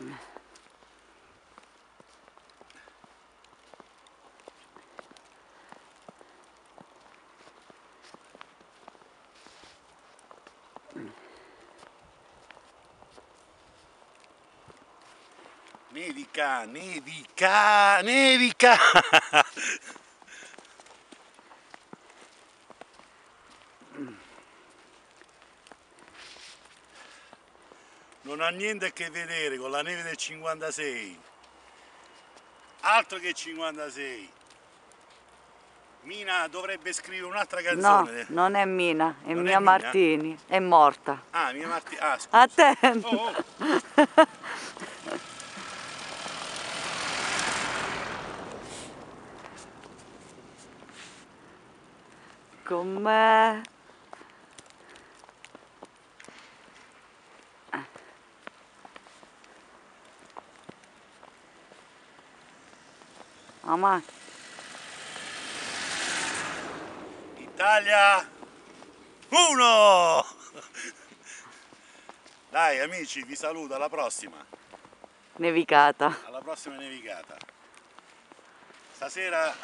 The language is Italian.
John. Nevica, nevica, nevica! Non ha niente a che vedere con la neve del 56. Altro che 56. Mina dovrebbe scrivere un'altra No, canzone. non è Mina, è Non è Mia Mina? Martini, è morta. Ah, Mina Marti... Ah, scusa. Attento. Oh, oh. Con me. Mamma, Italia 1! Dai amici, vi saluto, alla prossima, nevicata. alla prossima nevicata. Stasera